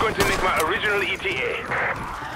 going to make my original ETA.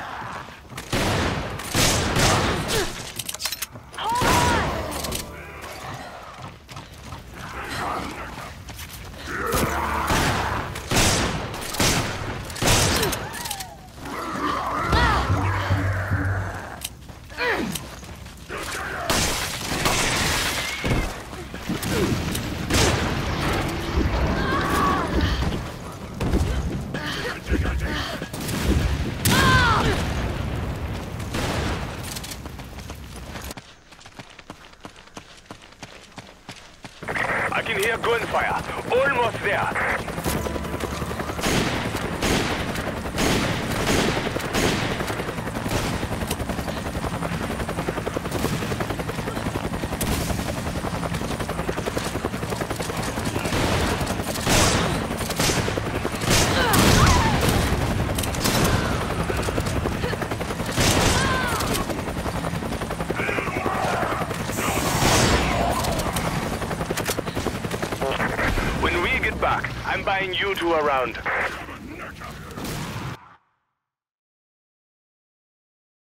Hear gunfire. Almost there. Get back, I'm buying you two around.